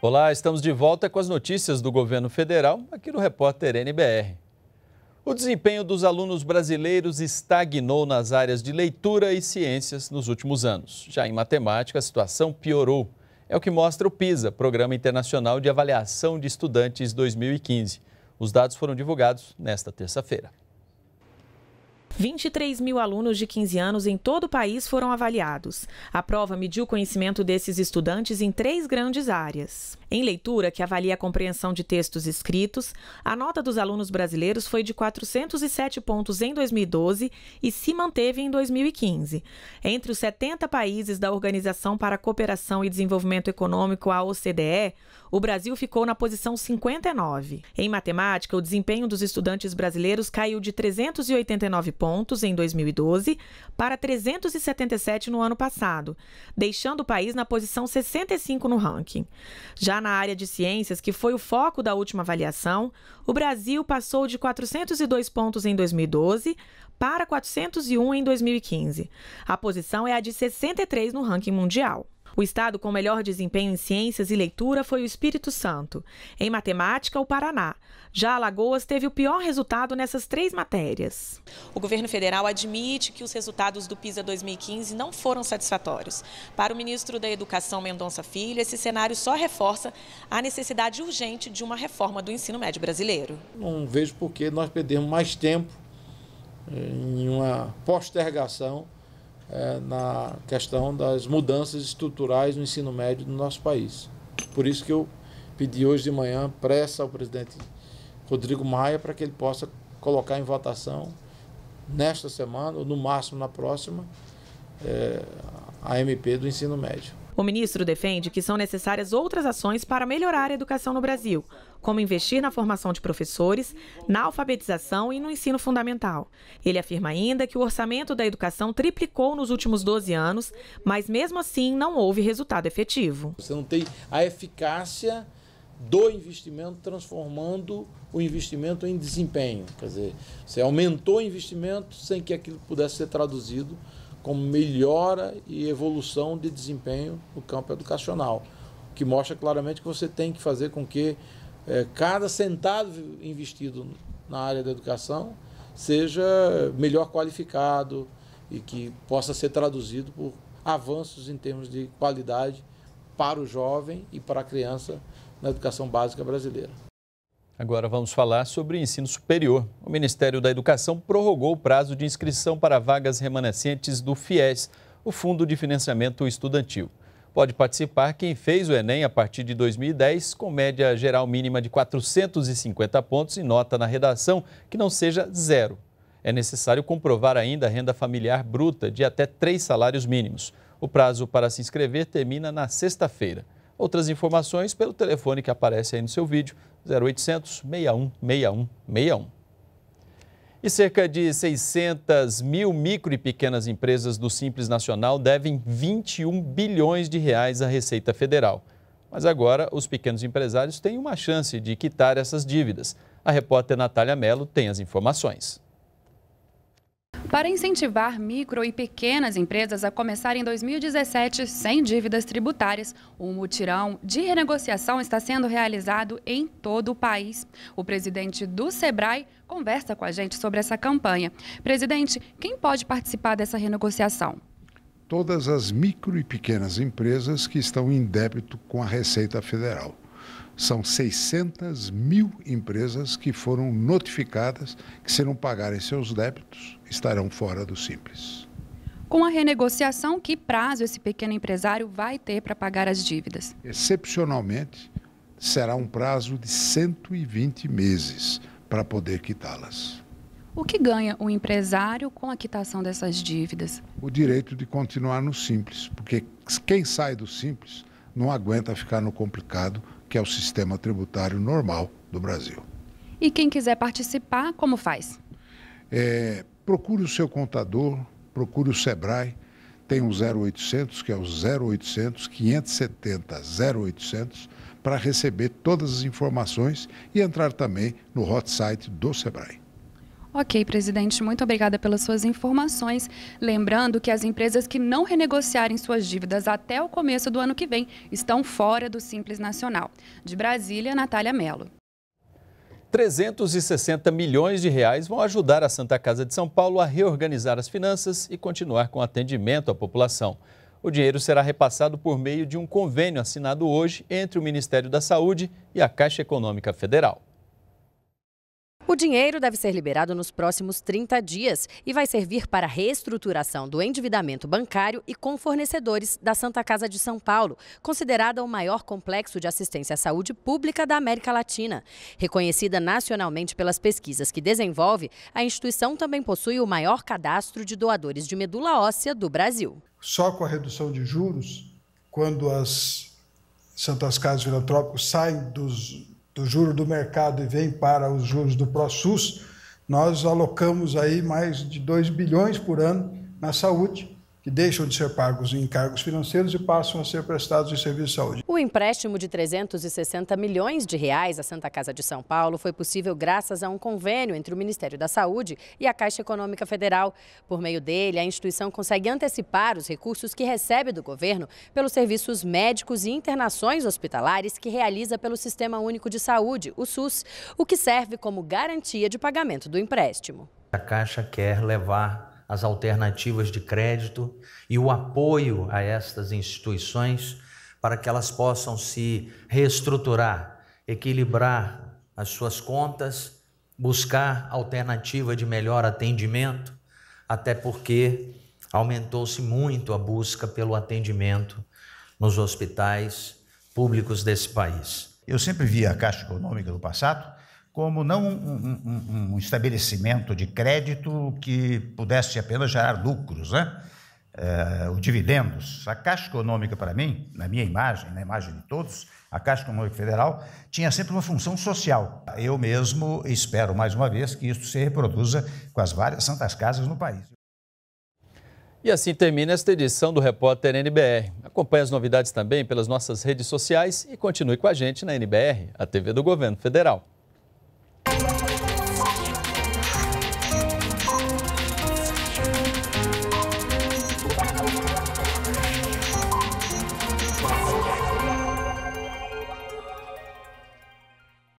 Olá, estamos de volta com as notícias do governo federal aqui no repórter NBR. O desempenho dos alunos brasileiros estagnou nas áreas de leitura e ciências nos últimos anos. Já em matemática, a situação piorou. É o que mostra o PISA, Programa Internacional de Avaliação de Estudantes 2015. Os dados foram divulgados nesta terça-feira. 23 mil alunos de 15 anos em todo o país foram avaliados. A prova mediu o conhecimento desses estudantes em três grandes áreas. Em leitura, que avalia a compreensão de textos escritos, a nota dos alunos brasileiros foi de 407 pontos em 2012 e se manteve em 2015. Entre os 70 países da Organização para a Cooperação e Desenvolvimento Econômico, a OCDE, o Brasil ficou na posição 59. Em matemática, o desempenho dos estudantes brasileiros caiu de 389 pontos em 2012 para 377 no ano passado, deixando o país na posição 65 no ranking. Já na área de ciências, que foi o foco da última avaliação, o Brasil passou de 402 pontos em 2012 para 401 em 2015. A posição é a de 63 no ranking mundial. O estado com melhor desempenho em ciências e leitura foi o Espírito Santo. Em matemática, o Paraná. Já Alagoas teve o pior resultado nessas três matérias. O governo federal admite que os resultados do PISA 2015 não foram satisfatórios. Para o ministro da Educação, Mendonça Filho, esse cenário só reforça a necessidade urgente de uma reforma do ensino médio brasileiro. Não vejo por que nós perdemos mais tempo eh, em uma postergação é, na questão das mudanças estruturais no ensino médio no nosso país. Por isso que eu pedi hoje de manhã pressa ao presidente Rodrigo Maia para que ele possa colocar em votação nesta semana, ou no máximo na próxima, é, a MP do ensino médio. O ministro defende que são necessárias outras ações para melhorar a educação no Brasil, como investir na formação de professores, na alfabetização e no ensino fundamental. Ele afirma ainda que o orçamento da educação triplicou nos últimos 12 anos, mas mesmo assim não houve resultado efetivo. Você não tem a eficácia do investimento transformando o investimento em desempenho. Quer dizer, você aumentou o investimento sem que aquilo pudesse ser traduzido como melhora e evolução de desempenho no campo educacional, que mostra claramente que você tem que fazer com que é, cada centavo investido na área da educação seja melhor qualificado e que possa ser traduzido por avanços em termos de qualidade para o jovem e para a criança na educação básica brasileira. Agora vamos falar sobre ensino superior. O Ministério da Educação prorrogou o prazo de inscrição para vagas remanescentes do FIES, o Fundo de Financiamento Estudantil. Pode participar quem fez o Enem a partir de 2010, com média geral mínima de 450 pontos e nota na redação que não seja zero. É necessário comprovar ainda a renda familiar bruta de até três salários mínimos. O prazo para se inscrever termina na sexta-feira. Outras informações pelo telefone que aparece aí no seu vídeo, 0800 61 61 61. E cerca de 600 mil micro e pequenas empresas do Simples Nacional devem 21 bilhões de reais à Receita Federal. Mas agora os pequenos empresários têm uma chance de quitar essas dívidas. A repórter Natália Mello tem as informações. Para incentivar micro e pequenas empresas a começarem em 2017 sem dívidas tributárias, um mutirão de renegociação está sendo realizado em todo o país. O presidente do Sebrae conversa com a gente sobre essa campanha. Presidente, quem pode participar dessa renegociação? Todas as micro e pequenas empresas que estão em débito com a Receita Federal. São 600 mil empresas que foram notificadas que, se não pagarem seus débitos, estarão fora do Simples. Com a renegociação, que prazo esse pequeno empresário vai ter para pagar as dívidas? Excepcionalmente, será um prazo de 120 meses para poder quitá-las. O que ganha o empresário com a quitação dessas dívidas? O direito de continuar no simples, porque quem sai do simples não aguenta ficar no complicado que é o sistema tributário normal do Brasil. E quem quiser participar, como faz? É, procure o seu contador, procure o Sebrae, tem o 0800, que é o 0800 570 0800, para receber todas as informações e entrar também no hot site do Sebrae. Ok, presidente, muito obrigada pelas suas informações. Lembrando que as empresas que não renegociarem suas dívidas até o começo do ano que vem estão fora do Simples Nacional. De Brasília, Natália Mello. 360 milhões de reais vão ajudar a Santa Casa de São Paulo a reorganizar as finanças e continuar com atendimento à população. O dinheiro será repassado por meio de um convênio assinado hoje entre o Ministério da Saúde e a Caixa Econômica Federal. O dinheiro deve ser liberado nos próximos 30 dias e vai servir para a reestruturação do endividamento bancário e com fornecedores da Santa Casa de São Paulo, considerada o maior complexo de assistência à saúde pública da América Latina. Reconhecida nacionalmente pelas pesquisas que desenvolve, a instituição também possui o maior cadastro de doadores de medula óssea do Brasil. Só com a redução de juros, quando as Santas Casas Filantrópicas saem dos do juro do mercado e vem para os juros do ProSUS, nós alocamos aí mais de 2 bilhões por ano na saúde que deixam de ser pagos em encargos financeiros e passam a ser prestados em serviços de saúde. O empréstimo de 360 milhões de reais à Santa Casa de São Paulo foi possível graças a um convênio entre o Ministério da Saúde e a Caixa Econômica Federal. Por meio dele, a instituição consegue antecipar os recursos que recebe do governo pelos serviços médicos e internações hospitalares que realiza pelo Sistema Único de Saúde, o SUS, o que serve como garantia de pagamento do empréstimo. A Caixa quer levar as alternativas de crédito e o apoio a estas instituições para que elas possam se reestruturar, equilibrar as suas contas, buscar alternativa de melhor atendimento, até porque aumentou-se muito a busca pelo atendimento nos hospitais públicos desse país. Eu sempre vi a Caixa Econômica do passado como não um, um, um, estabelecimento de crédito que pudesse apenas gerar lucros, né? É, o dividendos. A Caixa Econômica, para mim, na minha imagem, na imagem de todos, a Caixa Econômica Federal tinha sempre uma função social. Eu mesmo espero, mais uma vez, que isso se reproduza com as várias santas casas no país. E assim termina esta edição do Repórter NBR. Acompanhe as novidades também pelas nossas redes sociais e continue com a gente na NBR, a TV do Governo Federal.